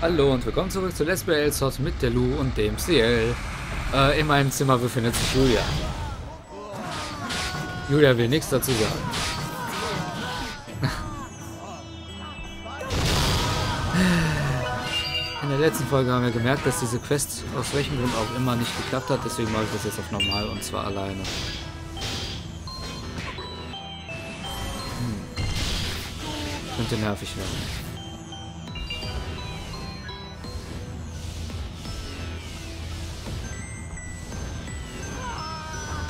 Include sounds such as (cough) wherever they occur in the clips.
Hallo und willkommen zurück zu Let's Play Elsot mit der Lu und dem CL. Äh, in meinem Zimmer befindet sich Julia. Julia will nichts dazu sagen. (laughs) In der letzten Folge haben wir gemerkt, dass diese Quest aus welchem Grund auch immer nicht geklappt hat, deswegen mache ich das jetzt auf normal und zwar alleine. Hm. Könnte nervig werden.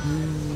Mm.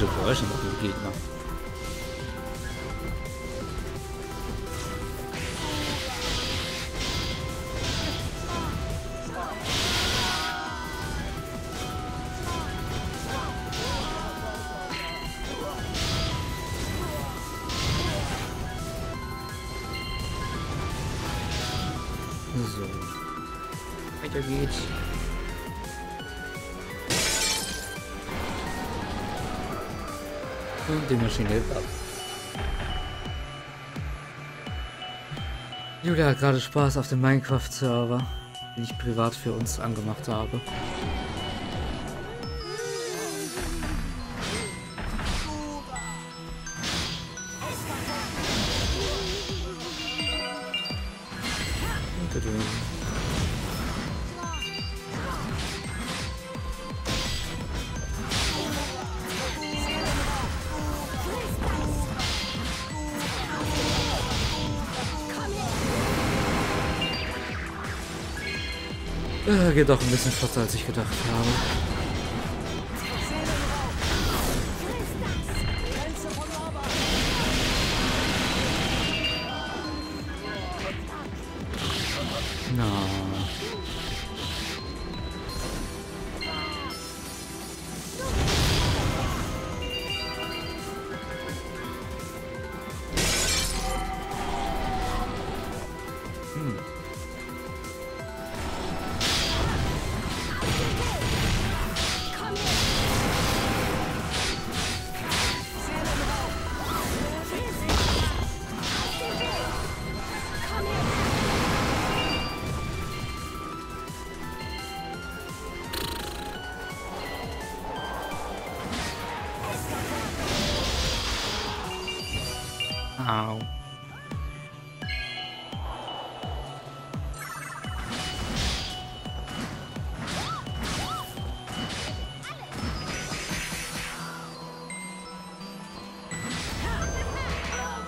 Komische Geräusche machen die Gegner. So. Weiter geht's. Die Maschine hebt ab. Julia hat gerade Spaß auf dem Minecraft-Server, den ich privat für uns angemacht habe. Äh, geht doch ein bisschen flotter, als ich gedacht habe.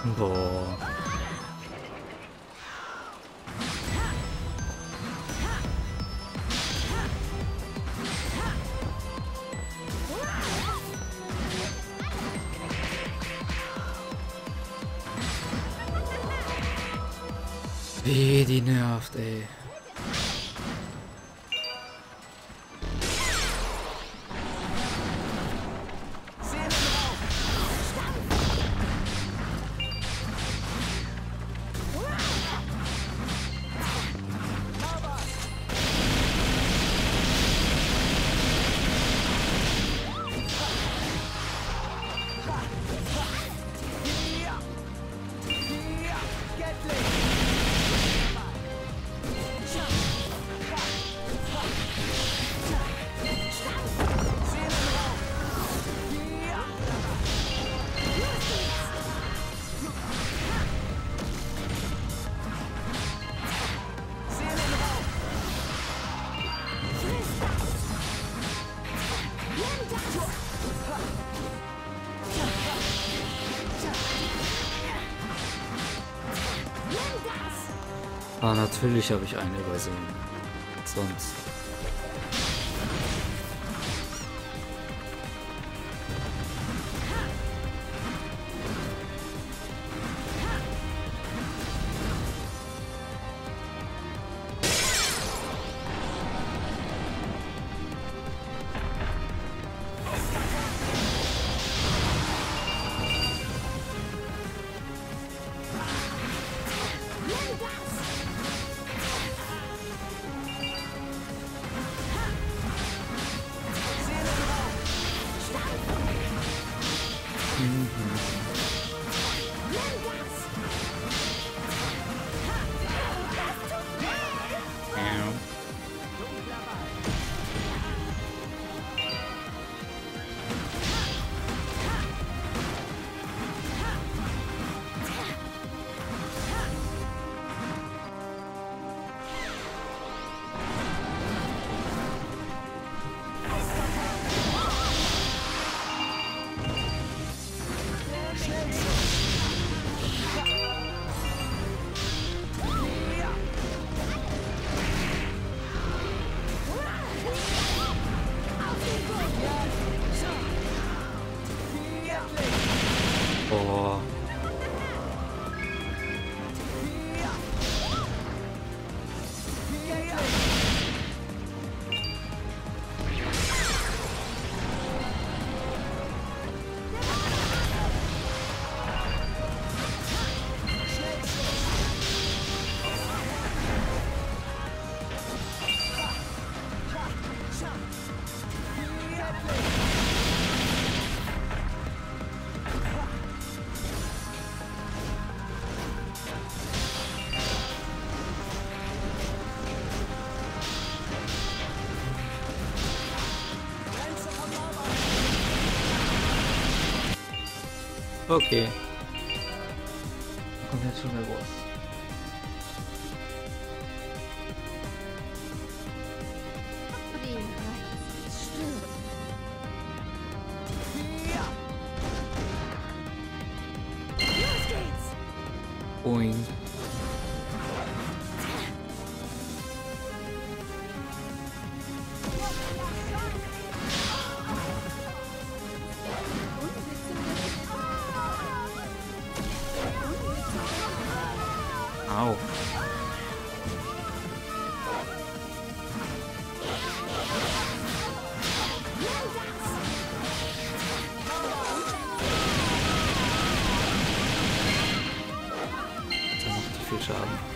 Boah. Wie die nervt, ey. Natürlich habe ich einen übersehen. sonst. Okay. Viel Schaden.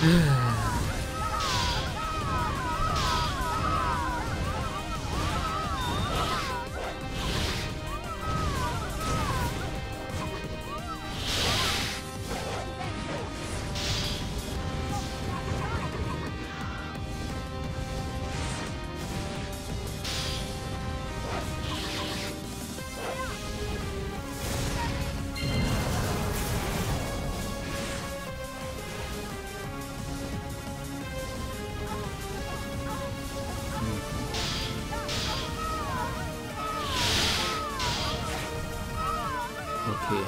Yeah. (gasps) (laughs) Okay.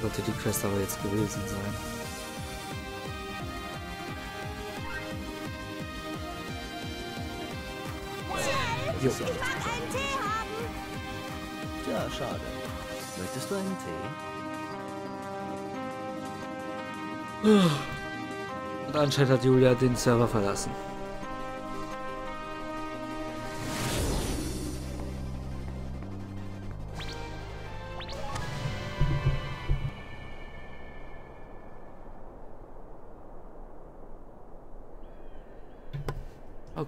Sollte die Quest aber jetzt gewesen sein. Jo. Jemand einen Tee haben? Tja, schade. Möchtest du einen Tee? Und anscheinend hat Julia den Server verlassen.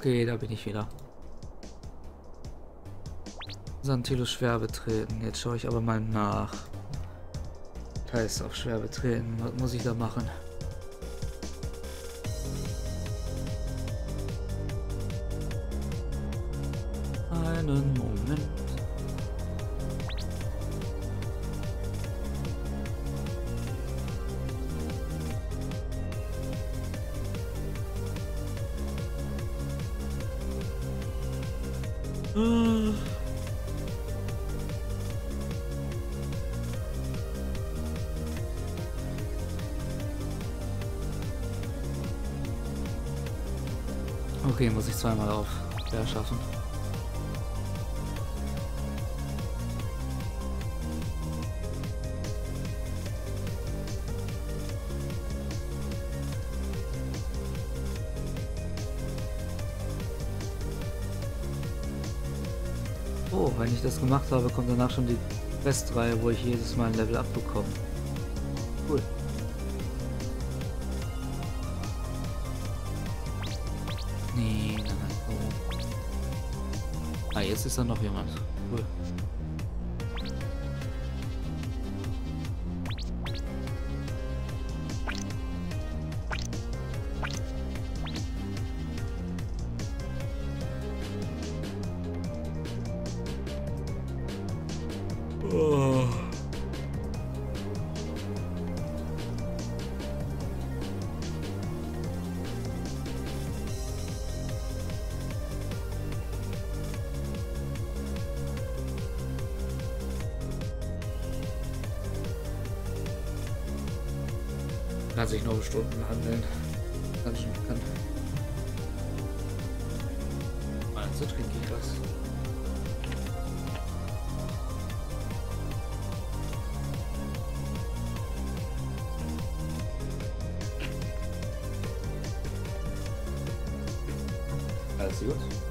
Okay, da bin ich wieder. Santilo schwer betreten. Jetzt schaue ich aber mal nach. Heißt auf schwer betreten. Was muss ich da machen? Okay, muss ich zweimal auf der schaffen. Oh, wenn ich das gemacht habe, kommt danach schon die Questreihe, wo ich jedes Mal ein Level abbekomme. Jetzt ist da noch jemand. Cool. Kann sich noch Stunden handeln. Kann schon, kann. Also trinke ich was. Alles gut?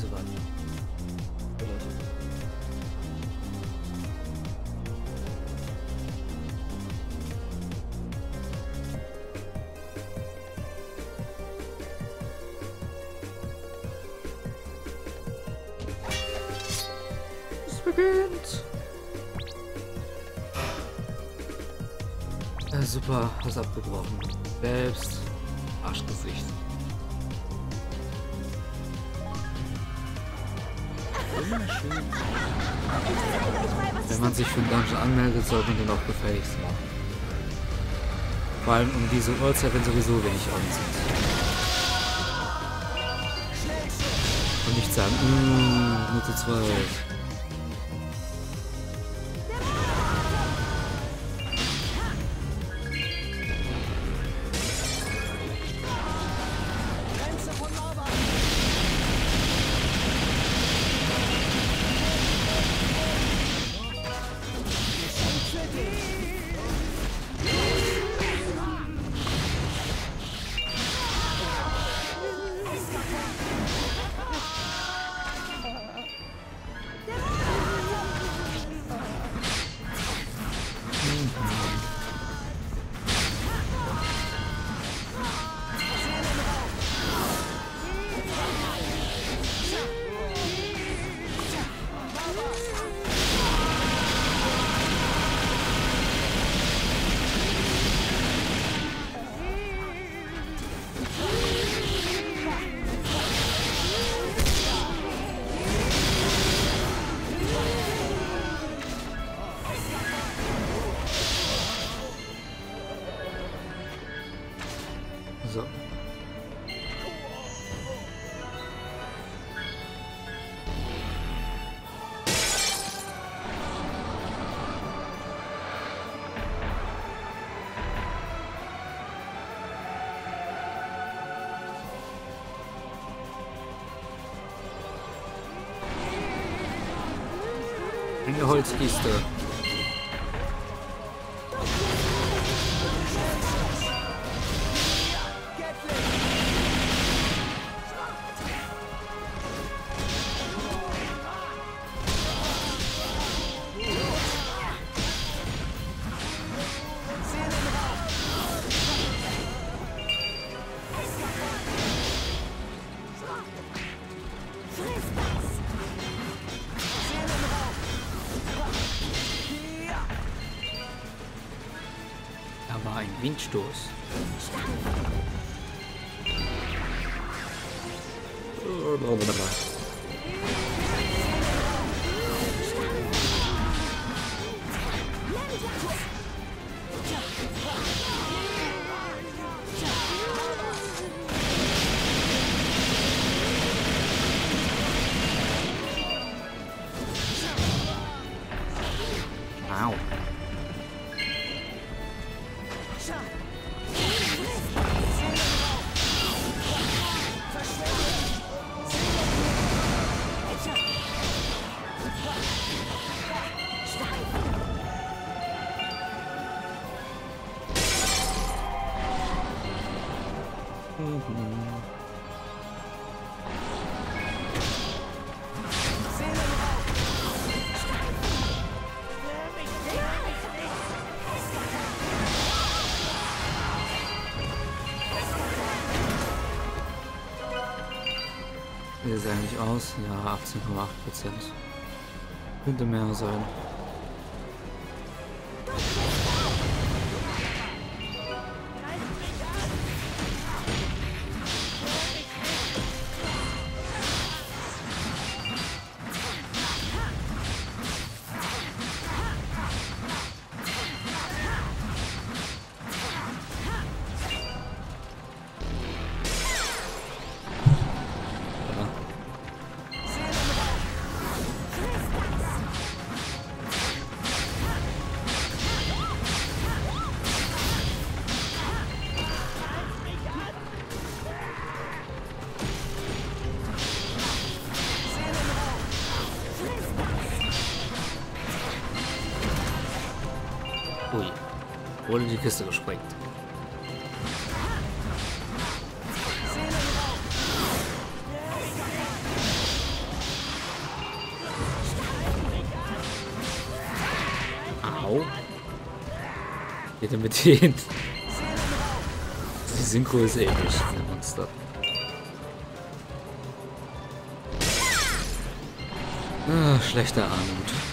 Diese Wand. Es beginnt. Ja, super, was abgebrochen. Selbst Arschgesicht. Wenn man sich für einen Dungeon anmeldet, sollte man den auch gefälligst machen. Vor allem um diese Uhrzeit, wenn sowieso wenig on sind. Und nicht sagen, "Mm, nur zu zweit. Eine Holzkiste. Da war ein Windstoß. Wie es eigentlich aus? Ja, 18,8 Prozent. Könnte mehr sein. Wurde die Kiste gesprengt. Au. Geht er mit denen? Die Synchro ist episch, der Monster. Ah, schlechter Armut.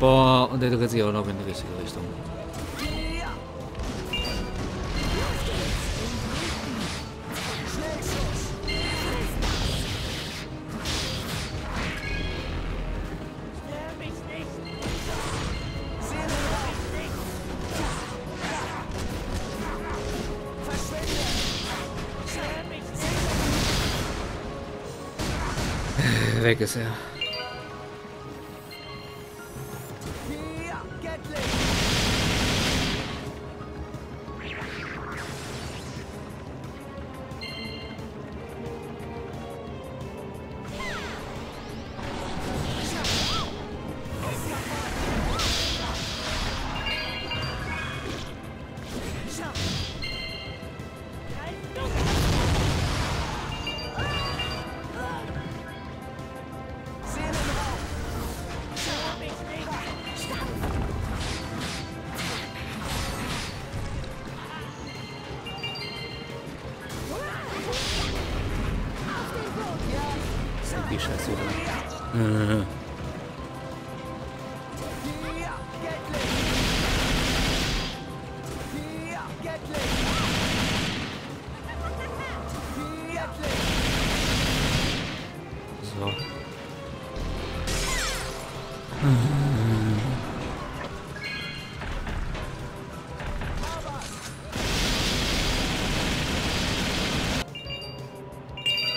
Boah, und der dreht sich auch noch in die richtige Richtung. Weg ist er.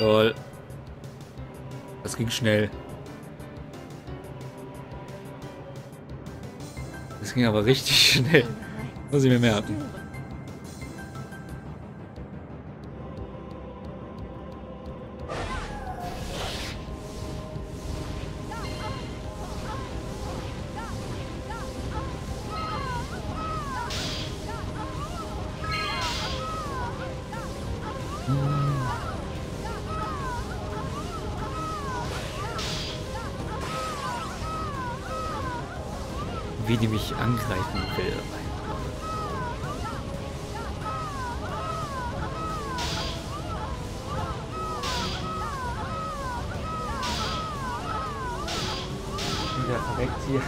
Toll. Das ging schnell. Das ging aber richtig (laughs) schnell. Muss ich mir merken. Wie die mich angreifen will. Wieder verreckt hier.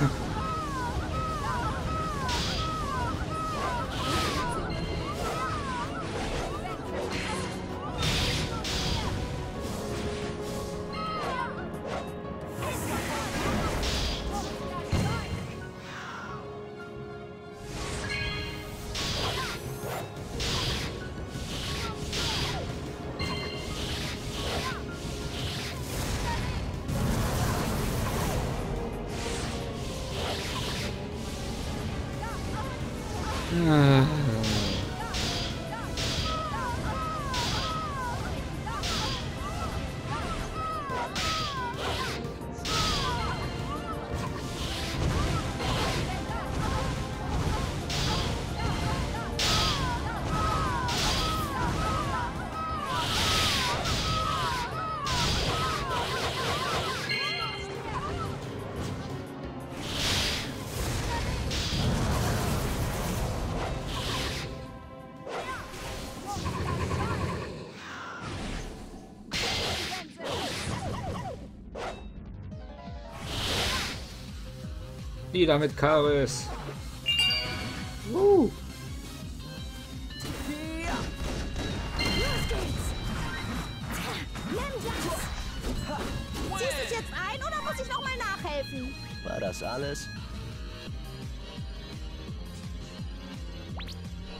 Muss ich nochmal nachhelfen? War das alles?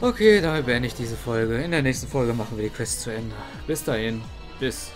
Okay, damit beende ich diese Folge. In der nächsten Folge machen wir die Quest zu Ende. Bis dahin. Bis